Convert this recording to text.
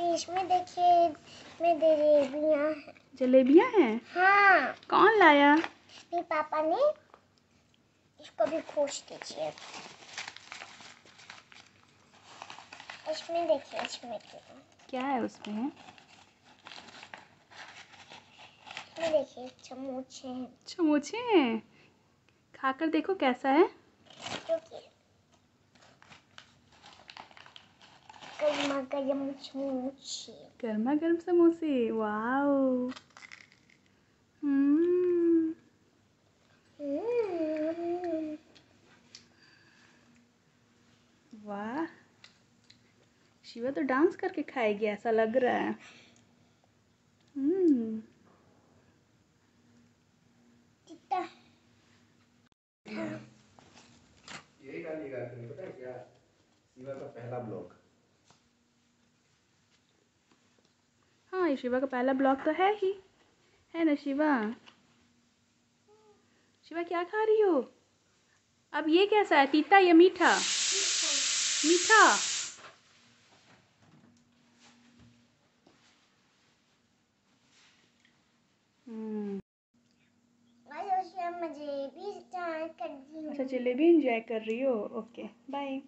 फिर इसमें देखिए में जलेबियाँ हैं। जलेबियाँ हैं? हाँ। कौन लाया? मेरे पापा ने इसको भी खोज दीजिए इसमें देखिए इसमें क्या है उसमें? इसमें देखिए समोसे हैं। समोसे हैं। खाकर देखो कैसा है। क्योंकि गर्मा गर्म समोसे गर्मा गर्म समोसे वाओ वाह. शिवा तो डांस करके खाएगी ऐसा लग रहा है. हम्म यही डालिएगा पता है क्या? शिवा का पहला ब्लॉग. ये शिवा का पहला ब्लॉग तो है ही। है ना शिवा? शिवा क्या खा रही हो? अब ये कैसा है? तीता या मीठा? मीठा। हम्म, अच्छा जलेबी इंजॉय कर रही हो? Okay bye